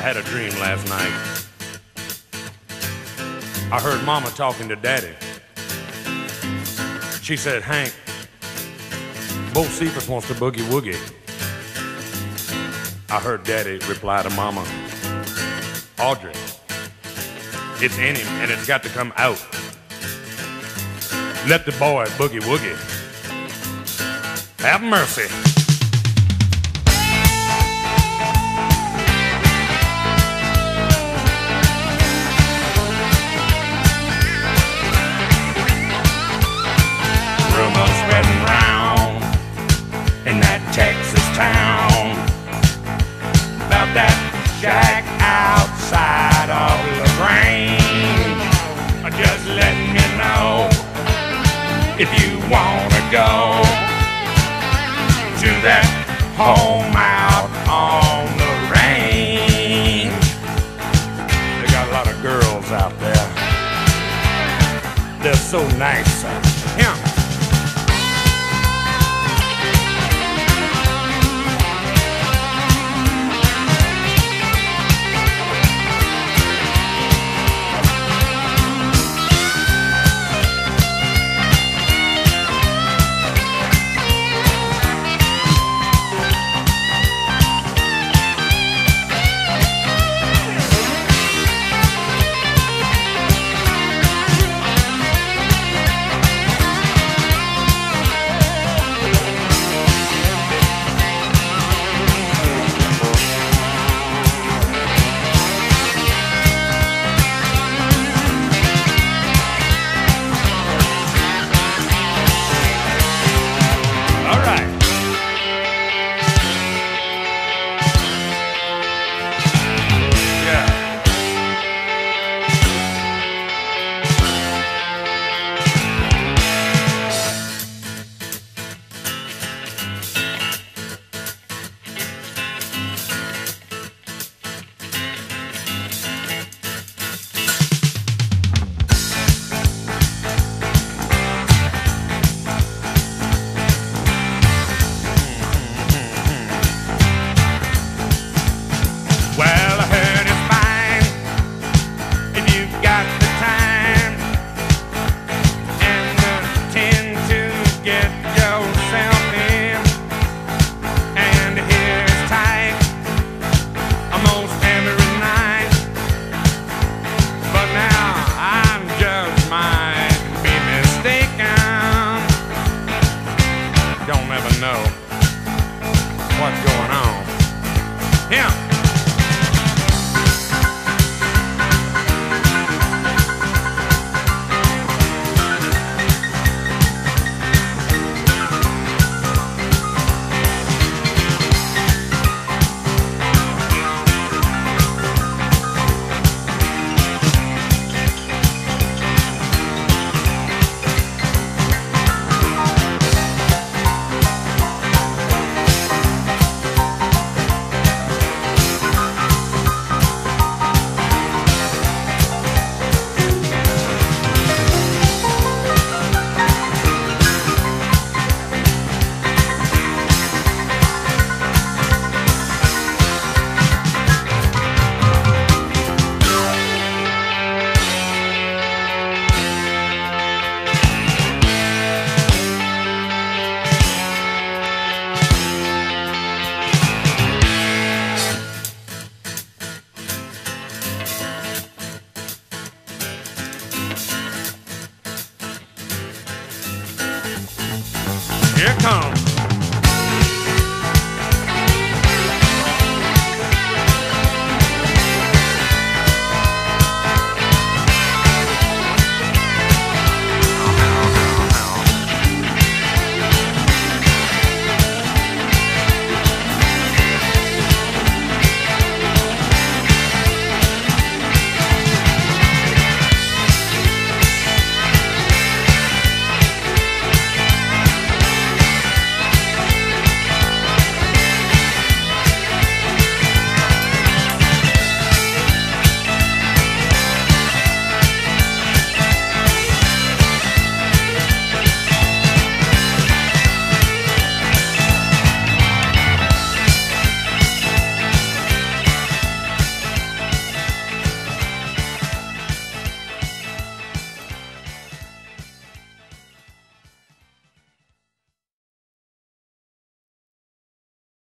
had a dream last night. I heard Mama talking to Daddy. She said, Hank, Bo Cephas wants to boogie woogie. I heard Daddy reply to Mama, Audrey, it's in him and it's got to come out. Let the boy boogie woogie. Have mercy. If you wanna go to that home out on the range. They got a lot of girls out there. They're so nice.